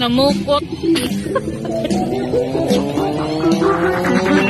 Namukot.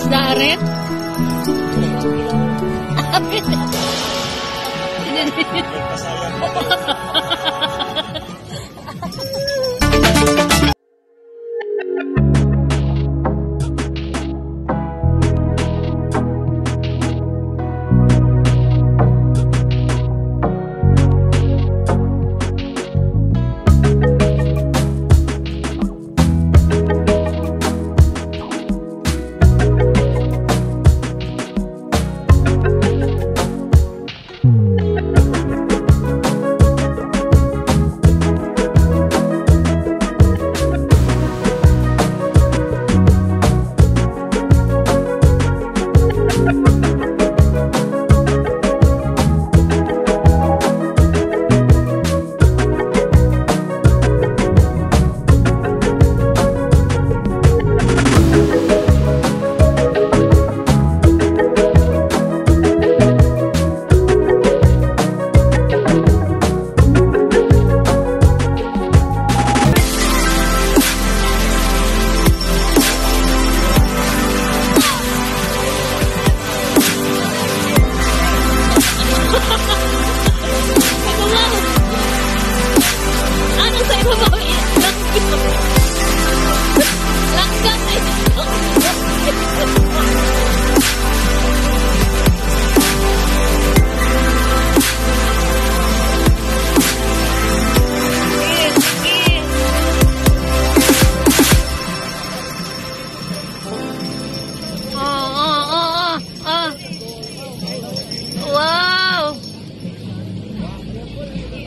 Isda rin? 我走么